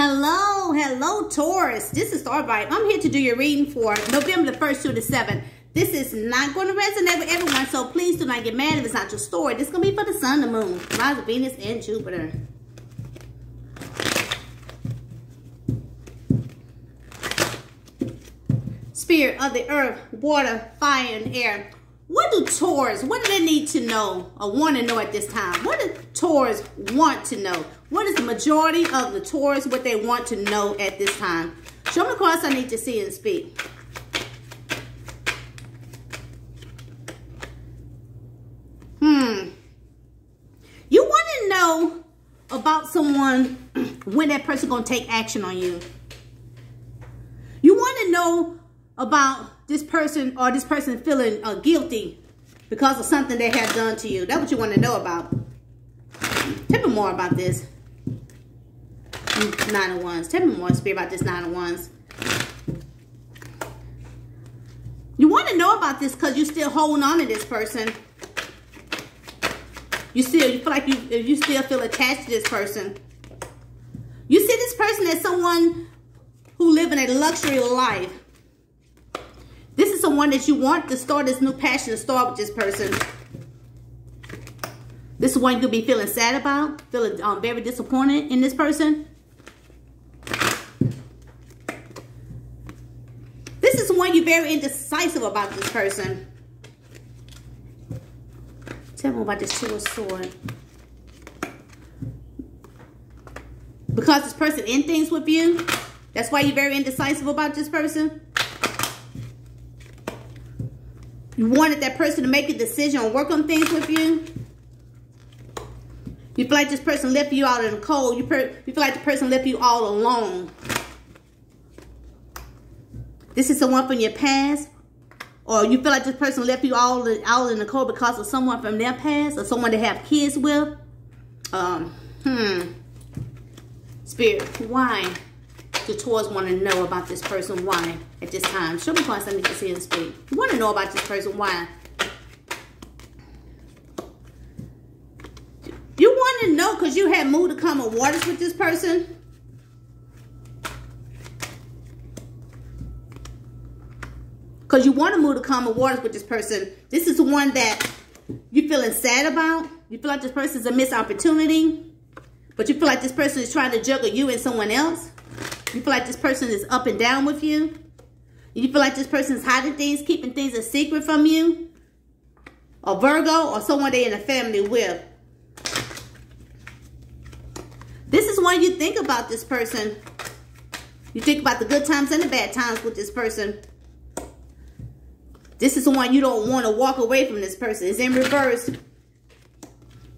Hello, hello, Taurus. This is Starbright. I'm here to do your reading for November the 1st through the 7th. This is not going to resonate with everyone, so please do not get mad if it's not your story. This is going to be for the sun, the moon, Mars, Venus, and Jupiter. Spirit of the earth, water, fire, and air. What do Taurus, what do they need to know or want to know at this time? What do Taurus want to know? What is the majority of the Taurus, what they want to know at this time? Show me the cards I need to see and speak. Hmm. You want to know about someone when that person going to take action on you. You want to know about this person or this person feeling uh, guilty because of something they have done to you. That's what you want to know about. Tell me more about this. Nine of Wands. Tell me more, Spirit, about this Nine of Wands. You want to know about this because you're still holding on to this person. You still, you feel like you, you still feel attached to this person. You see this person as someone who live in a luxury life. This is someone that you want to start this new passion to start with this person. This is one you could be feeling sad about, feeling um, very disappointed in this person. This is the one you're very indecisive about this person. Tell me about this Two of Sword. Because this person in things with you, that's why you're very indecisive about this person. You wanted that person to make a decision or work on things with you. You feel like this person left you out in the cold. You, you feel like the person left you all alone. This is someone from your past. Or you feel like this person left you all, all in the cold because of someone from their past. Or someone they have kids with. Um, hmm. Spirit, why? The Taurus want to know about this person. Why at this time? Show me why I need to see and speak. You want to know about this person. Why? You want to know because you had moved to come common waters with this person? Because you want to move to common waters with this person. This is the one that you're feeling sad about. You feel like this person is a missed opportunity. But you feel like this person is trying to juggle you and someone else. You feel like this person is up and down with you. You feel like this person is hiding things, keeping things a secret from you. A Virgo or someone they in a family with. This is why you think about this person. You think about the good times and the bad times with this person. This is the one you don't want to walk away from this person. It's in reverse.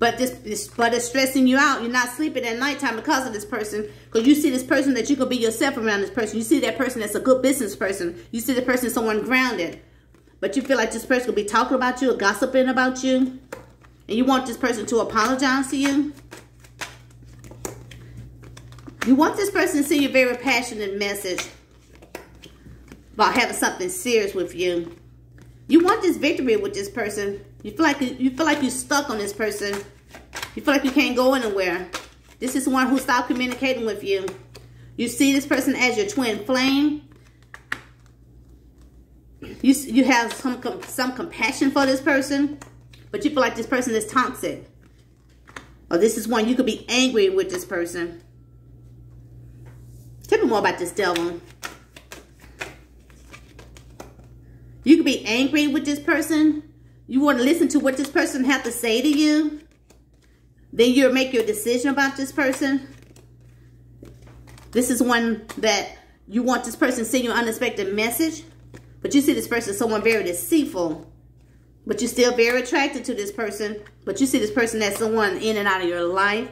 But this, this, but it's stressing you out. You're not sleeping at nighttime because of this person. Because you see this person that you could be yourself around this person. You see that person that's a good business person. You see the person someone grounded. But you feel like this person could be talking about you or gossiping about you. And you want this person to apologize to you. You want this person to send you a very passionate message about having something serious with you. You want this victory with this person. You feel like you feel like you're stuck on this person. You feel like you can't go anywhere. This is one who stopped communicating with you. You see this person as your twin flame. You you have some some compassion for this person, but you feel like this person is toxic. Or this is one you could be angry with this person. Tell me more about this devil. You could be angry with this person you want to listen to what this person have to say to you. Then you'll make your decision about this person. This is one that you want this person to send you an unexpected message. But you see this person someone very deceitful. But you're still very attracted to this person. But you see this person as someone in and out of your life.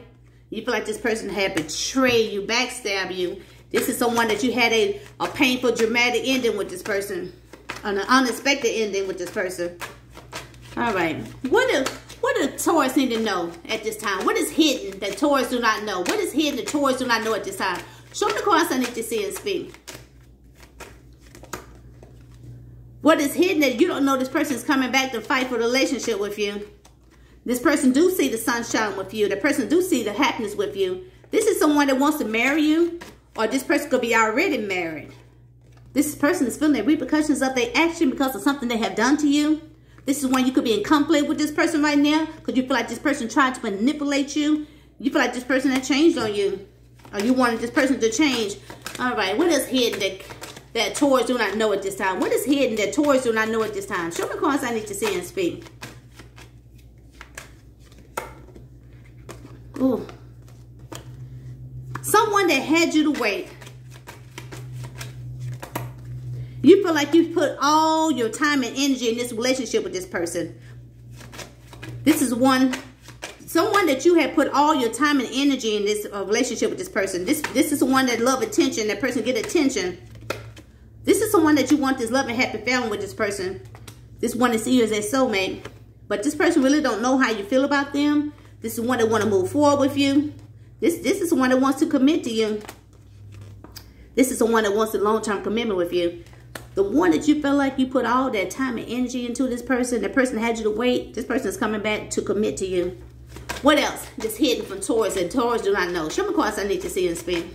You feel like this person had betrayed you, backstab you. This is someone that you had a, a painful, dramatic ending with this person. An unexpected ending with this person. All right. What do what do Taurus need to know at this time? What is hidden that Taurus do not know? What is hidden that Taurus do not know at this time? Show me the cards I need to see and speak. What is hidden that you don't know this person is coming back to fight for the relationship with you? This person do see the sunshine with you. The person do see the happiness with you. This is someone that wants to marry you or this person could be already married. This person is feeling the repercussions of their action because of something they have done to you. This is when you could be in conflict with this person right now because you feel like this person tried to manipulate you. You feel like this person had changed on you. Or you wanted this person to change. All right, what is hidden that, that Taurus do not know at this time? What is hidden that Taurus do not know at this time? Show me cards I need to see and speak. Ooh. Someone that had you to wait. You feel like you've put all your time and energy in this relationship with this person. This is one, someone that you have put all your time and energy in this uh, relationship with this person. This this is the one that love attention. That person get attention. This is someone that you want this love and happy family with this person. This one to see you as a soulmate. But this person really don't know how you feel about them. This is one that want to move forward with you. This this is one that wants to commit to you. This is the one that wants a long-term commitment with you. The one that you felt like you put all that time and energy into this person, the person had you to wait, this person is coming back to commit to you. What else? Just hidden from Taurus and Taurus do not know. Show me cards I need to see and spin.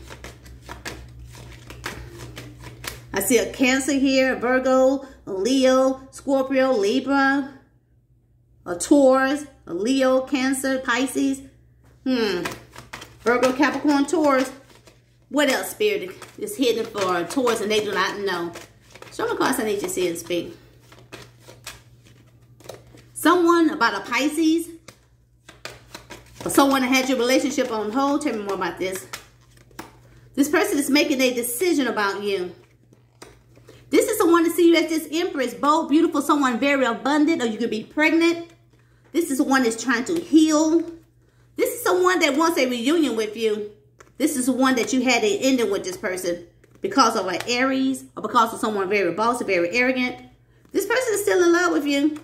I see a Cancer here, a Virgo, a Leo, Scorpio, Libra, a Taurus, a Leo, Cancer, Pisces. Hmm. Virgo, Capricorn, Taurus. What else, Spirit, is hidden for Taurus and they do not know? Show me cards I need to see and speak. Someone about a Pisces. Or someone that had your relationship on hold. Tell me more about this. This person is making a decision about you. This is someone to see you as this empress, bold, beautiful, someone very abundant, or you could be pregnant. This is one that's trying to heal. This is someone that wants a reunion with you. This is one that you had an ending with this person because of an Aries or because of someone very bossy, very arrogant. This person is still in love with you.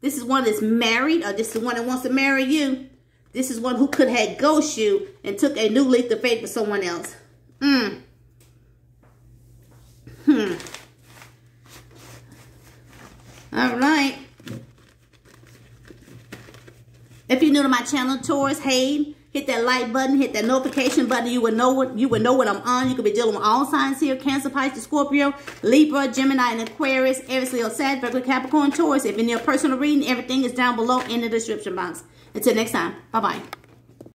This is one that's married or this is one that wants to marry you. This is one who could have ghost you and took a new leap of faith with someone else. Hmm. Hmm. All right. If you're new to my channel, Taurus, hey, Hit that like button, hit that notification button. You will know what you will know what I'm on. You could be dealing with all signs here: Cancer, Pisces, Scorpio, Libra, Gemini, and Aquarius, Aries, Leo, Sag, Virgo, Capricorn, Taurus. If you need a personal reading, everything is down below in the description box. Until next time, bye bye.